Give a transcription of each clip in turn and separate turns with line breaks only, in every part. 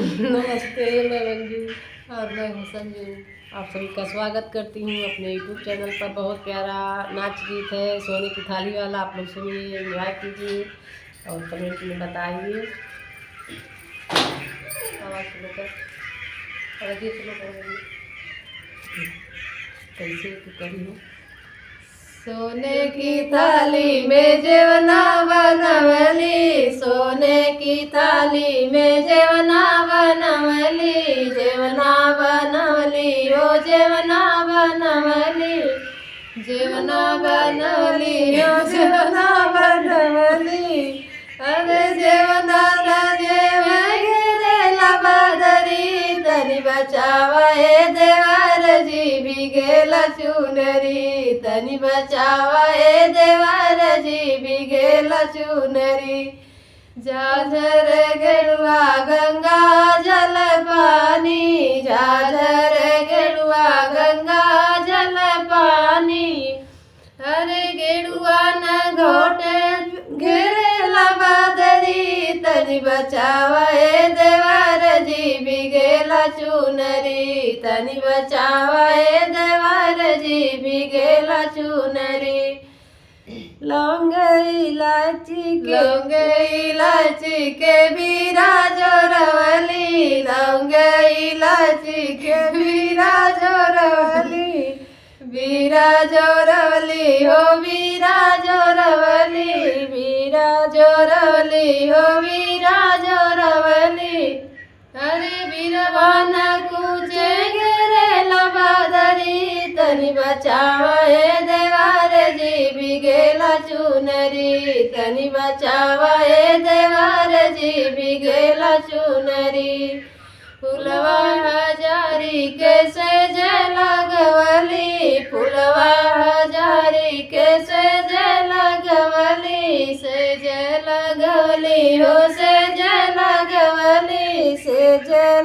नमस्ते, मैं मंजू और मैं हूँ संजू। आप सभी का स्वागत करती हूँ अपने यूट्यूब चैनल पर। बहुत प्यारा नाच गीत है, सोने की थाली वाला। आप लोग सुनिए इन्जॉय कीजिए और कमेंट में बताइए। कैसे करी हूँ? सोने की थाली में जेवना बनवली सोने की थाली में जेवना बनवली जेवना बनवली ओ जेवना बनवली जेवना बनवली ओ जेवना बनवली अरे जेवना ना जेव गेला बादरी तनी बचावा जी भी गेला चुनरी तनी बचावा ए देवार जी भी गेला चुनरी जाझर गेरुआ गंगा जल पानी जाझर गेरुआ गंगा जल पानी अरे गेरुआ न घोटे घेरेला बादरी तनि बचावा ए भी गेला चुनरी, तनी बचावा ए देवार जी भी गेला चुनरी। लौंग इलायची लौंग इलायची के बीरा जोरवली लौंग इलायची के बीरा जोरवली बीरा जोरवली हो बीरा जोरवली बीरा जोरवली हो बीरा तनी बचावा देवार जी भी गेला चुनरी। तनी बचावा देवार जी भी गेला चुनरी। फुलवा हजारी कैसे जय लगवली। फुलवा हजारी कैसे जय लगवली। से जय लगवली हो, से जय लगवली। से जय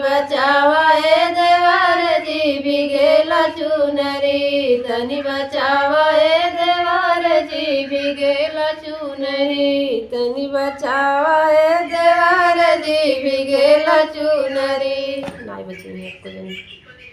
बचावा ए देवार जी भी गेला चुनरी। तनि बचावा ए देवार जी भी गेला चुनरी। तनि बचावा ए देवार जी भी गेला चुनरी। नहीं बची आपको